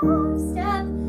step,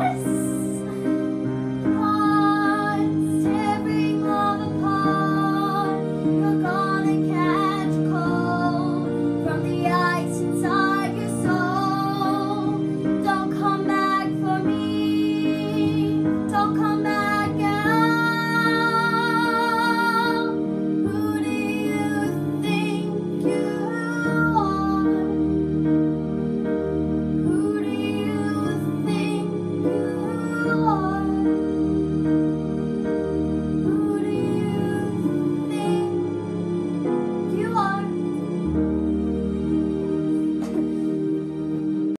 Yes.